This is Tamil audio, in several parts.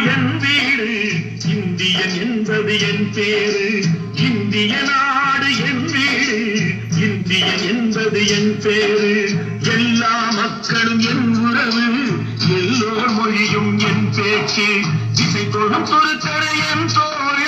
என் வீடு இந்தியன் என்பது என் பேரு. இந்திய நாடு என் வீடு இந்தியன் என்பது என் பேரு. எல்லா மக்களும் என் உறவு எல்லோர் மொழியும் என் பேச்சு. திசை தொடும் பொருத்தடு என் தோழி.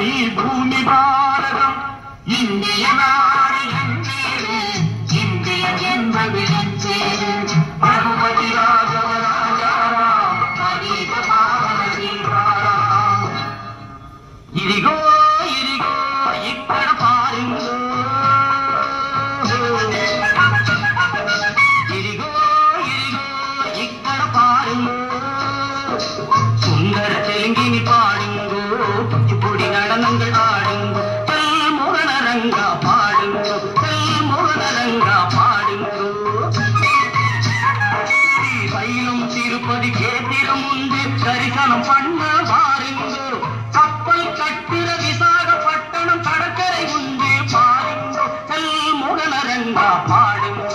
பூமி பாரதம் இந்திய நடனங்கள் ஆடுங்கோ பாடுங்கோ தெல் பாடுங்கோ. பயிலும் திருப்பதி கேத்திரம் உண்டு தரிசனம் பண்ண பாருங்கோ கப்பல் கட்டுற விசாகப்பட்டணம் கடற்கரை உண்டு பாருங்கோ தெல் பாடுங்கோ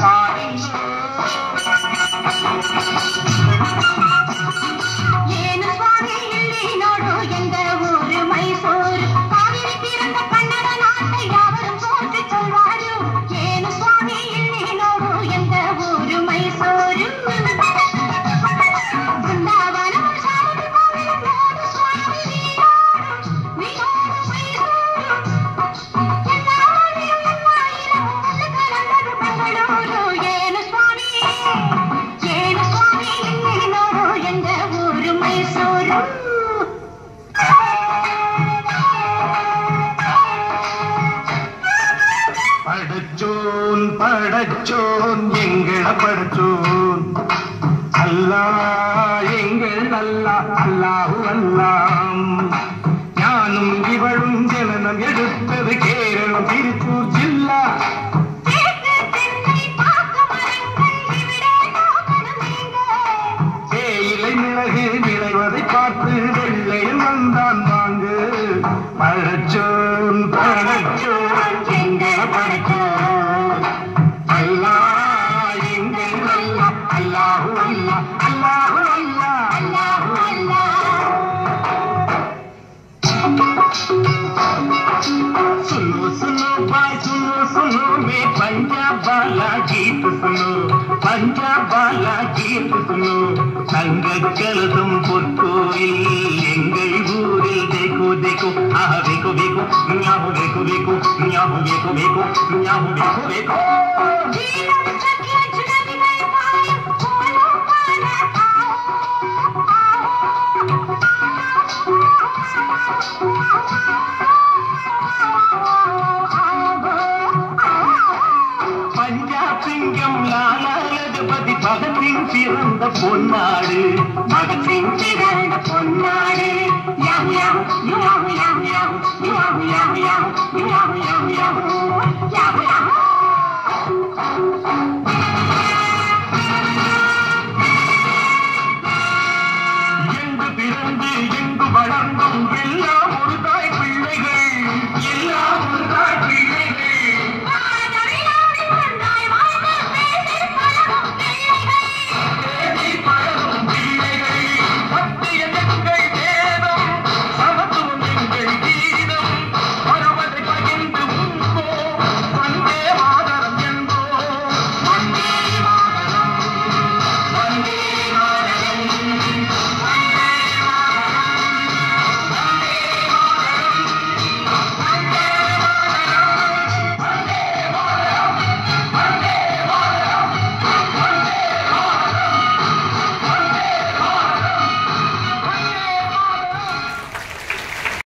பாடுங்கோ. படைச்சோன் படைச்சோன் எங்கள படைச்சோன் அல்லா எங்கள் அல்லா அல்லாஹு அல்லாம். ஞானும் இவளும் ஜனனம் எடுத்தது கேரளம் திருப்பூர் ஜில்லா. सुनो सुनो भाई सुनो सुनो मैं पंजाब वाला गीत सुनो पंजाब वाला गीत सुनो தங்க கலதும் பொற்கோயில் எங்கள் ஊரில் தேக்கோ தேக்கோ ஆஹா வேக்கோ வேக்கோ ஞாபகம் வேக்கோ வேக்கோ ஞாபகம் வேக்கோ வேக்கோ ஞாபகம் வேக்கோ வேக்கோ வந்த பொன்மாடு மடத்தின்